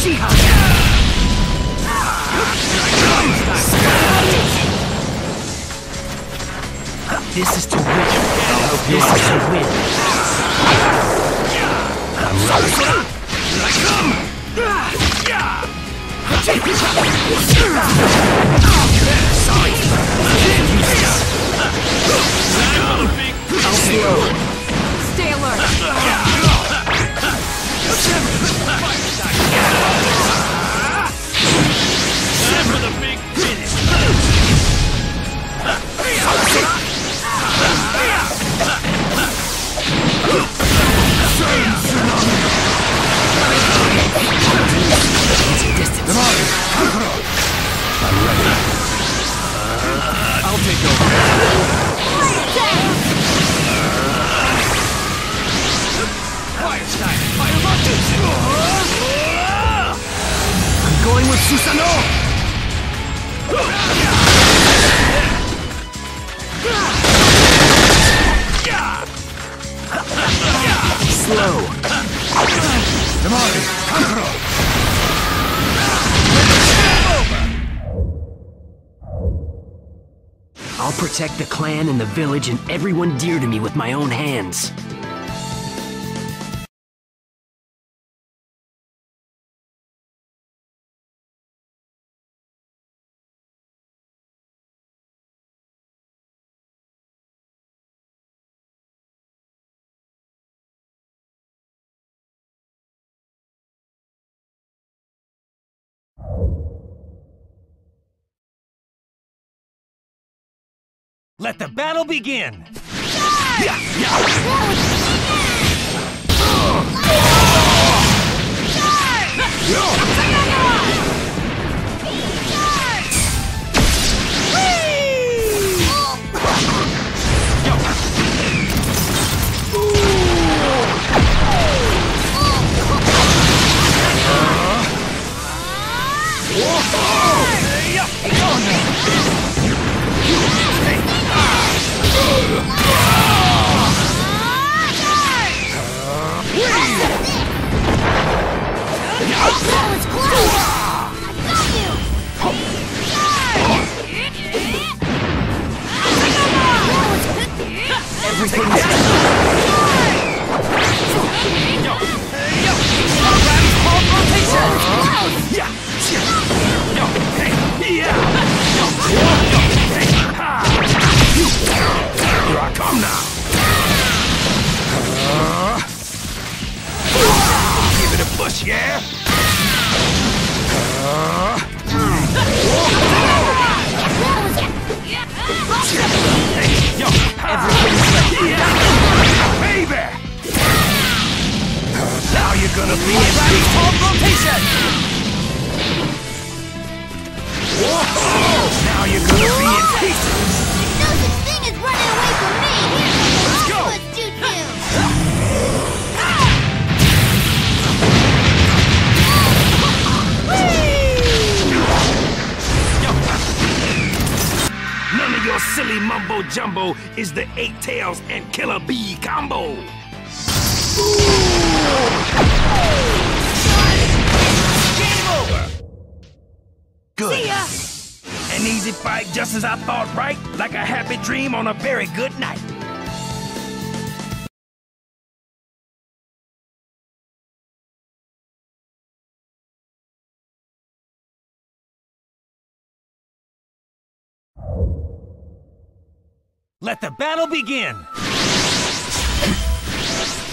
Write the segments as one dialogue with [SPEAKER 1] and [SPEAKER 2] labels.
[SPEAKER 1] This is to win. This is to win.
[SPEAKER 2] Stay alert!
[SPEAKER 3] Time for the big
[SPEAKER 1] going with! Slow.
[SPEAKER 4] Kankuro!
[SPEAKER 1] I'll protect the clan and the village and everyone dear to me with my own hands.
[SPEAKER 3] Let the battle begin!
[SPEAKER 2] That
[SPEAKER 1] Everything's
[SPEAKER 4] Here gonna be rotation! Now you're gonna be in pieces!
[SPEAKER 2] No such thing as running away from me! Let's
[SPEAKER 4] go.
[SPEAKER 2] Let's do!
[SPEAKER 4] None of your silly mumbo jumbo is the eight tails and killer bee combo! Good. An easy fight just as I thought, right? Like a happy dream on a very good night.
[SPEAKER 3] Let the battle begin!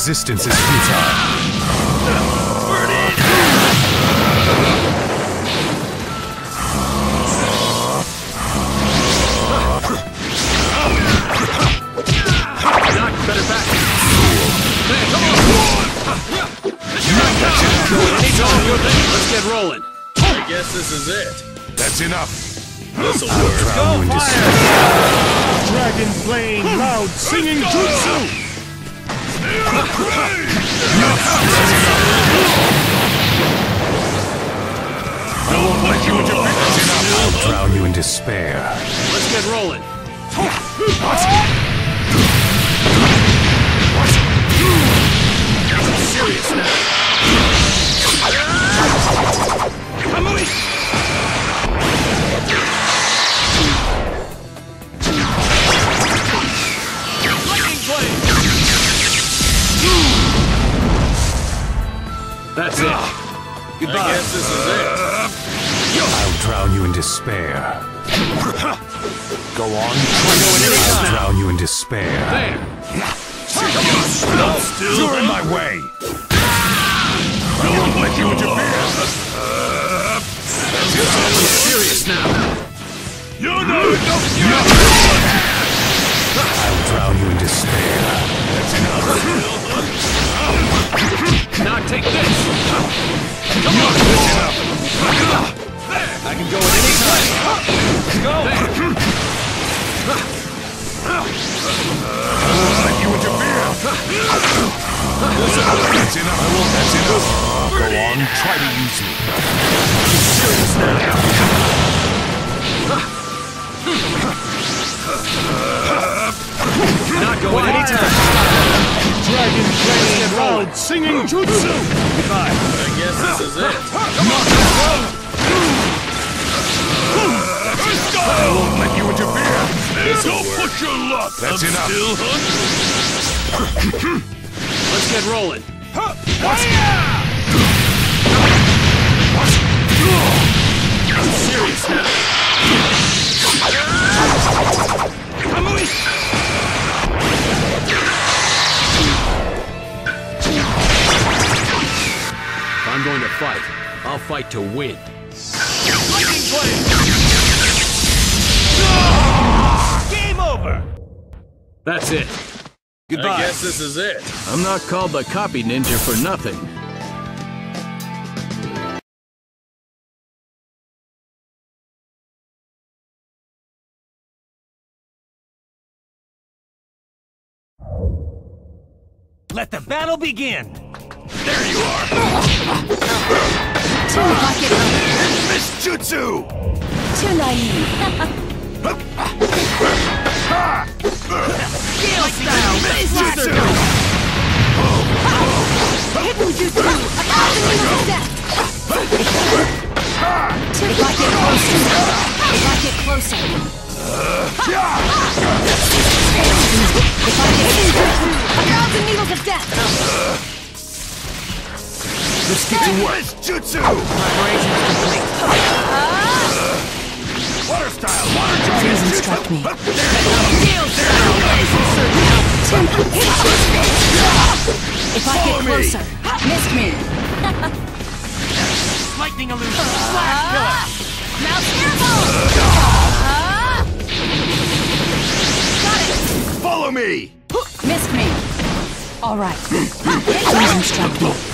[SPEAKER 5] Resistance is futile.
[SPEAKER 6] Knock, better back. Hey, come on! Let's get rolling. I guess this is it.
[SPEAKER 5] That's enough.
[SPEAKER 6] This'll work.
[SPEAKER 5] drown you in despair.
[SPEAKER 7] Dragon Flame Loud Singing Jutsu!
[SPEAKER 5] I'll drown you in despair.
[SPEAKER 6] Let's get rolling. Serious now. Lightning That's it. Goodbye. I guess this is it.
[SPEAKER 5] I'll drown you in despair. Go on. I'll drown you in despair.
[SPEAKER 6] There.
[SPEAKER 5] You're in my way. I won't let you interfere.
[SPEAKER 6] Serious now.
[SPEAKER 5] I'll
[SPEAKER 7] Singing Jutsu!
[SPEAKER 3] Goodbye!
[SPEAKER 6] I guess this is it.
[SPEAKER 5] Come I won't let you interfere.
[SPEAKER 6] This'll work.
[SPEAKER 5] your luck. That's enough.
[SPEAKER 6] Let's get rolling. Serious to win. Lightning blade!
[SPEAKER 3] Game over!
[SPEAKER 6] That's it.
[SPEAKER 3] Goodbye!
[SPEAKER 6] I guess this is it. I'm not called the copy ninja for nothing.
[SPEAKER 3] Let the battle begin!
[SPEAKER 5] There you are.
[SPEAKER 8] Too bucket
[SPEAKER 5] Miss Jutsu.
[SPEAKER 8] Too naive. Steel style.
[SPEAKER 5] Jutsu.
[SPEAKER 8] Hidden jutsu. A thousand of death. If I get closer. Get closer. Hidden jutsu. A thousand needles of death.
[SPEAKER 5] Let's get to work. Jutsu.
[SPEAKER 3] Preparations complete.
[SPEAKER 5] Water style. Water dragon.
[SPEAKER 8] Please instruct me.
[SPEAKER 3] Steel style!
[SPEAKER 8] If I get closer. Miss me.
[SPEAKER 3] Lightning illusion! Flash killer!
[SPEAKER 8] Now careful. Got it.
[SPEAKER 5] Follow me.
[SPEAKER 8] Missed me. All right. Please instruct me.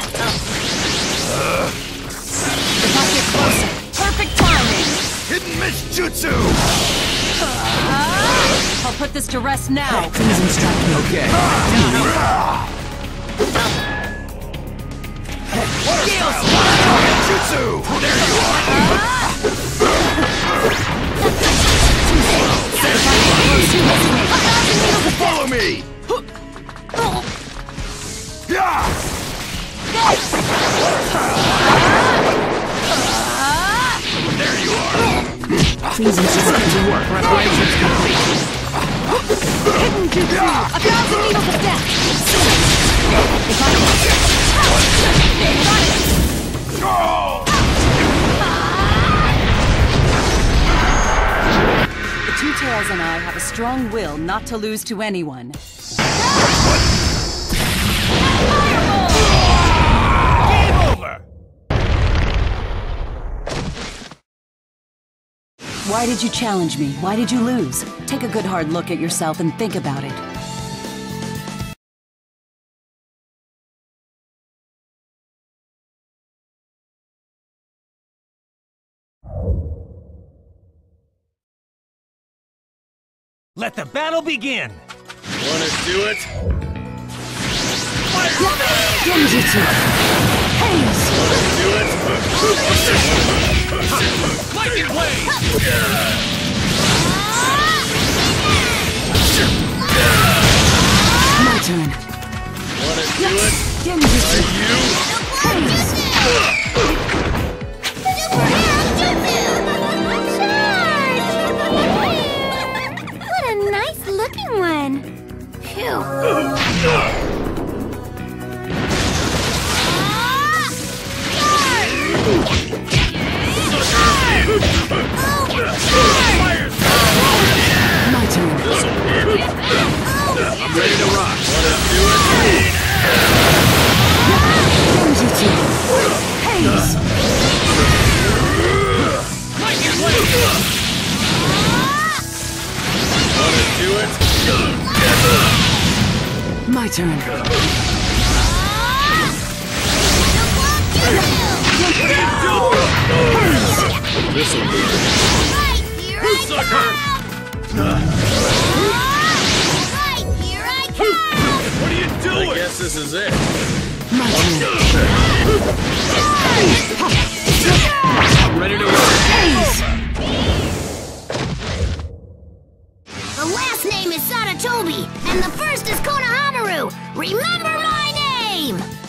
[SPEAKER 2] thousand needles of death!
[SPEAKER 8] get closer,
[SPEAKER 2] Perfect timing!
[SPEAKER 4] Hidden mist jutsu.
[SPEAKER 8] I'll put this to rest now. Freezing struck me.
[SPEAKER 3] Okay.
[SPEAKER 4] Jutsu. There you are. Follow me. Yeah. There you are.
[SPEAKER 8] Freezing.
[SPEAKER 3] To work. Preparations complete.
[SPEAKER 2] Hidden jutsu! A thousand needles of death!
[SPEAKER 8] If I The Two Tails and I have a strong will not to lose to anyone. Why did you challenge me? Why did you lose? Take a good hard look at yourself and think about it.
[SPEAKER 3] Let the battle begin.
[SPEAKER 6] Wanna do it?
[SPEAKER 8] Genjutsu! Haze!
[SPEAKER 3] Lightning blade.
[SPEAKER 8] My turn.
[SPEAKER 6] Wanna do it?
[SPEAKER 8] Genjutsu!
[SPEAKER 6] You?
[SPEAKER 3] I'm ready to rock.
[SPEAKER 8] Genjutsu! Haze!
[SPEAKER 3] Lightning blade.
[SPEAKER 6] Wanna do it?
[SPEAKER 8] My turn.
[SPEAKER 6] This'll do.
[SPEAKER 2] Right, here I it. guess this is it.
[SPEAKER 6] My Ready to work. The last name is Sarutobi, and the first is Konohamaru.
[SPEAKER 8] Remember my name!